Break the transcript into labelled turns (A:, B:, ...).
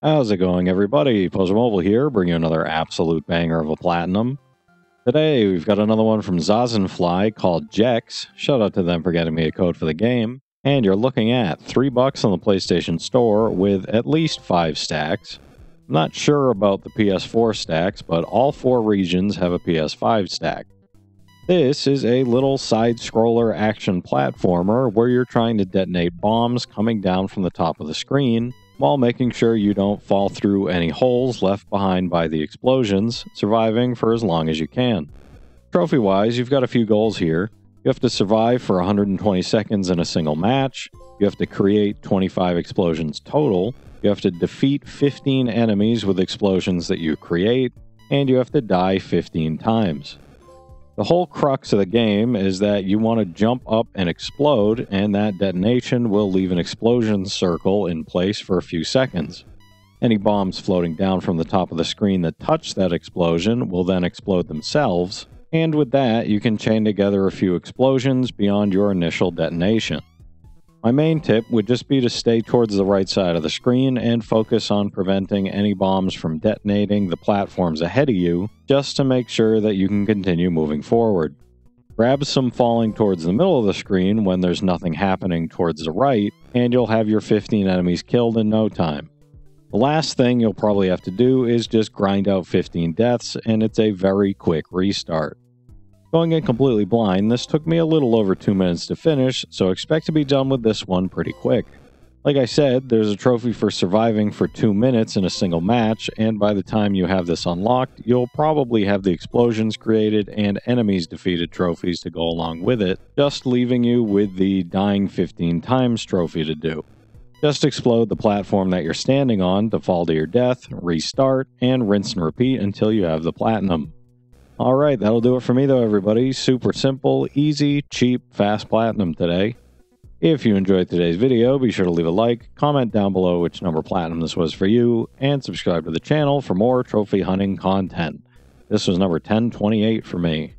A: How's it going, everybody? Pozermobil here, bringing you another absolute banger of a platinum. Today, we've got another one from Zazenfly called Jex. Shout out to them for getting me a code for the game. And you're looking at 3 bucks on the PlayStation Store with at least 5 stacks. I'm not sure about the PS4 stacks, but all four regions have a PS5 stack. This is a little side scroller action platformer where you're trying to detonate bombs coming down from the top of the screen while making sure you don't fall through any holes left behind by the explosions, surviving for as long as you can. Trophy wise, you've got a few goals here. You have to survive for 120 seconds in a single match, you have to create 25 explosions total, you have to defeat 15 enemies with explosions that you create, and you have to die 15 times. The whole crux of the game is that you want to jump up and explode, and that detonation will leave an explosion circle in place for a few seconds. Any bombs floating down from the top of the screen that touch that explosion will then explode themselves, and with that, you can chain together a few explosions beyond your initial detonation. My main tip would just be to stay towards the right side of the screen and focus on preventing any bombs from detonating the platforms ahead of you, just to make sure that you can continue moving forward. Grab some falling towards the middle of the screen when there's nothing happening towards the right, and you'll have your 15 enemies killed in no time. The last thing you'll probably have to do is just grind out 15 deaths, and it's a very quick restart. Going in completely blind, this took me a little over two minutes to finish, so expect to be done with this one pretty quick. Like I said, there's a trophy for surviving for two minutes in a single match, and by the time you have this unlocked, you'll probably have the explosions created and enemies defeated trophies to go along with it, just leaving you with the dying 15 times trophy to do. Just explode the platform that you're standing on to fall to your death, restart, and rinse and repeat until you have the platinum. All right, that'll do it for me, though, everybody. Super simple, easy, cheap, fast platinum today. If you enjoyed today's video, be sure to leave a like, comment down below which number platinum this was for you, and subscribe to the channel for more trophy hunting content. This was number 1028 for me.